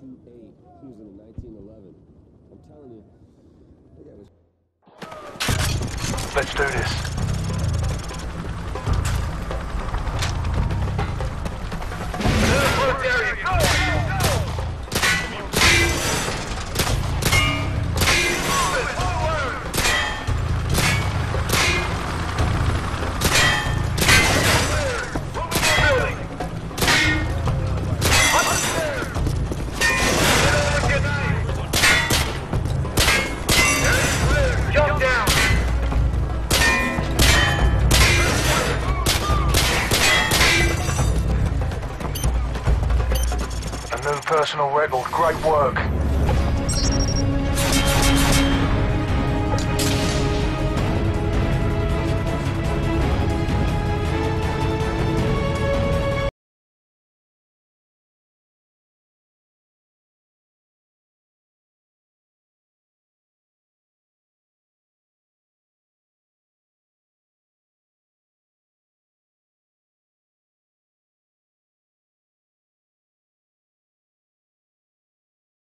He was in a 1911. I'm telling you, Let's do this. Personal record. Great work.